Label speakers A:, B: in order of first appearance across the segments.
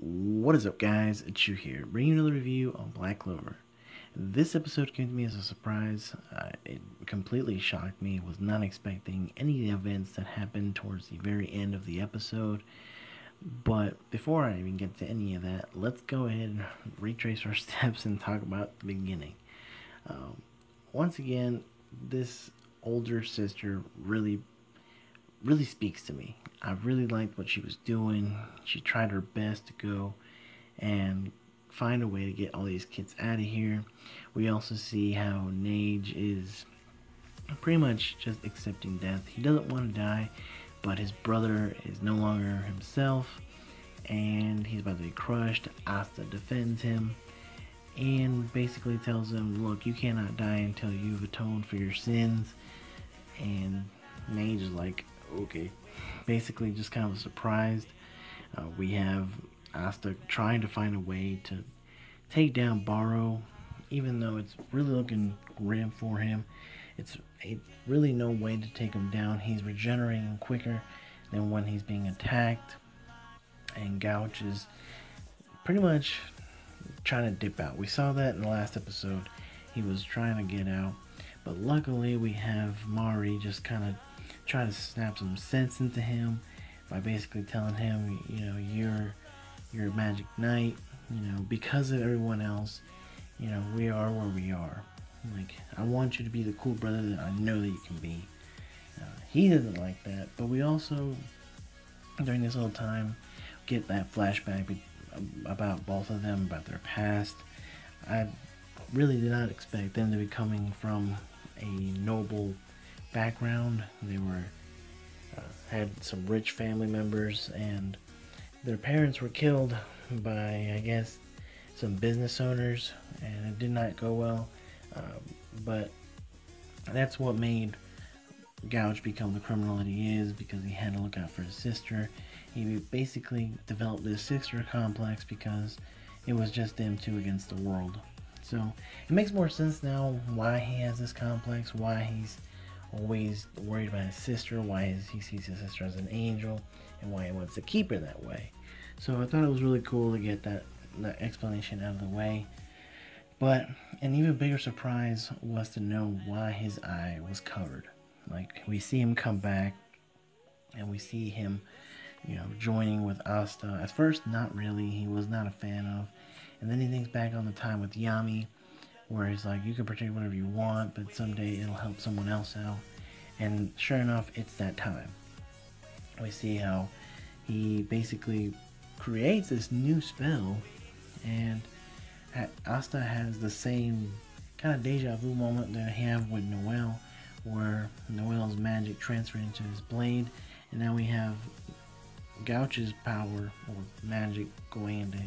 A: What is up, guys? It's you here, bringing another review on Black Clover. This episode came to me as a surprise. Uh, it completely shocked me. Was not expecting any events that happened towards the very end of the episode. But before I even get to any of that, let's go ahead and retrace our steps and talk about the beginning. Um, once again, this older sister really, really speaks to me. I really liked what she was doing. She tried her best to go and find a way to get all these kids out of here. We also see how Nage is pretty much just accepting death. He doesn't want to die, but his brother is no longer himself and he's about to be crushed. Asta defends him and basically tells him, Look, you cannot die until you've atoned for your sins. And Nage is like, Okay. Basically, just kind of surprised. Uh, we have Asta trying to find a way to take down Baro, even though it's really looking grim for him. It's, it's really no way to take him down. He's regenerating quicker than when he's being attacked. And Gauche is pretty much trying to dip out. We saw that in the last episode. He was trying to get out. But luckily, we have Marie just kind of try to snap some sense into him by basically telling him, you know, you're you're a magic knight, you know, because of everyone else, you know, we are where we are. Like, I want you to be the cool brother that I know that you can be. Uh, he doesn't like that, but we also, during this whole time, get that flashback about both of them, about their past. I really did not expect them to be coming from a noble background. They were uh, had some rich family members, and their parents were killed by, I guess, some business owners, and it did not go well. Um, but that's what made Gauche become the criminal that he is because he had to look out for his sister. He basically developed this sister complex because it was just them two against the world. So it makes more sense now why he has this complex, why he's always worried about his sister, why he sees his sister as an angel, and why he wants to keep her that way. So I thought it was really cool to get that, that explanation out of the way. But an even bigger surprise was to know why his eye was covered. Like we see him come back, and we see him, you know, joining with Asta. At first, not really. He was not a fan of. And then he thinks back on the time with Yami, where he's like, you can protect whatever you want, but someday it'll help someone else out. And sure enough, it's that time. We see how he basically creates this new spell, and Asta has the same kind of deja vu moment that I have with Noelle, where Noelle's magic transferred into his blade, and now we have Gauche's power or magic going into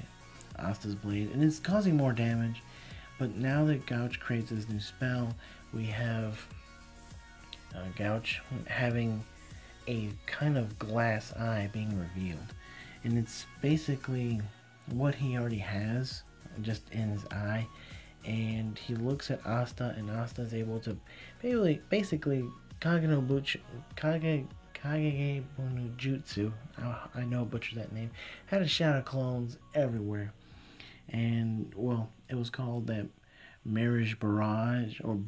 A: Asta's blade, and it's causing more damage but now that Gauche creates this new spell, we have uh, Gauche having a kind of glass eye being revealed. And it's basically what he already has just in his eye. And he looks at Asta, and Asta is able to basically, basically Kage Kage, Kage Bunu Jutsu. I, I know butcher that name. Had a shadow clones everywhere and well, it was called that marriage Barrage or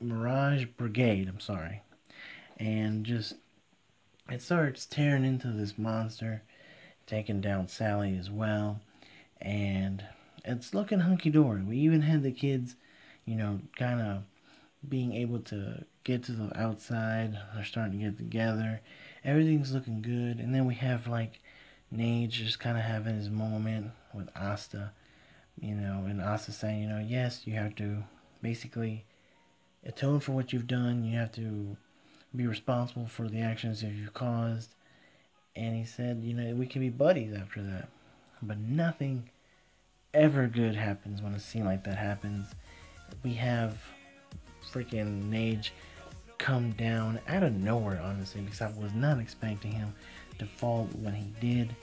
A: Mirage Brigade. I'm sorry, and just it starts tearing into this monster, taking down Sally as well, and it's looking hunky dory. We even had the kids, you know, kind of being able to get to the outside. They're starting to get together. Everything's looking good, and then we have like Nage just kind of having his moment with Asta, you know, and Asta saying, you know, yes, you have to basically atone for what you've done. You have to be responsible for the actions that you've caused. And he said, you know, we can be buddies after that. But nothing ever good happens when a scene like that happens. We have freaking Nage come down out of nowhere, honestly, because I was not expecting him fall when he did.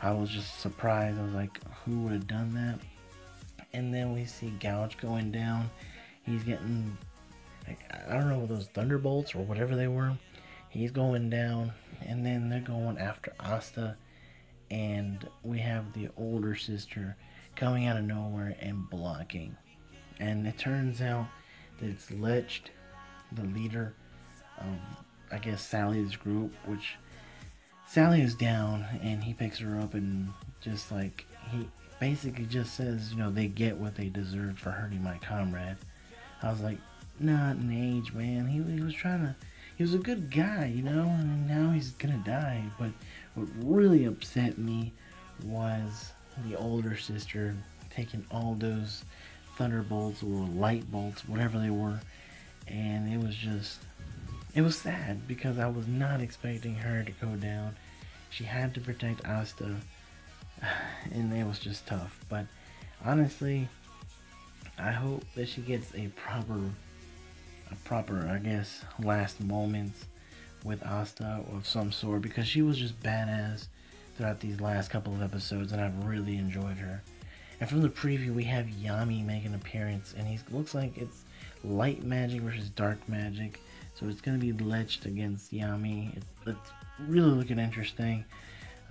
A: I was just surprised. I was like, who would have done that? And then we see Gauche going down. He's getting, I don't know, those thunderbolts or whatever they were. He's going down, and then they're going after Asta. and we have the older sister coming out of nowhere and blocking. And it turns out that it's Licht, the leader of, I guess, Sally's group, which Sally is down and he picks her up and just like, he basically just says, you know, they get what they deserve for hurting my comrade. I was like, not an age, man. He, he was trying to, he was a good guy, you know, and now he's gonna die. But what really upset me was the older sister taking all those thunderbolts or light bolts, whatever they were, and it was just, it was sad because I was not expecting her to go down. She had to protect Asta, and it was just tough. But honestly, I hope that she gets a proper, a proper, I guess, last moments with Asta of some sort because she was just badass throughout these last couple of episodes, and I've really enjoyed her. And from the preview, we have Yami make an appearance, and he looks like it's light magic versus dark magic. So it's going to be Licht against Yami. It, it's really looking interesting.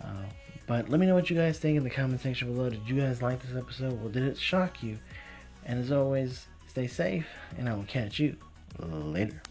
A: Uh, but let me know what you guys think in the comment section below. Did you guys like this episode? Well, did it shock you? And as always, stay safe, and I will catch you later.